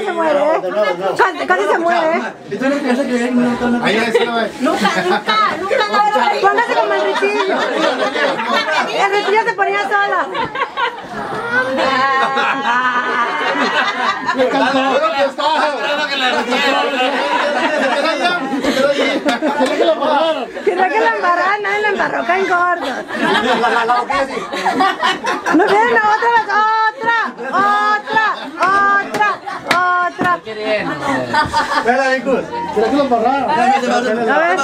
se muere. Casi, se muere. Nunca, nunca, nunca. Póngase como el ritillo. El ritillo se ponía sola. Quería que la embarraran, nadie la embarró, caen gordos. No viene otra vez, otra, otra, otra, otra. Quería que lo pararan. A ver.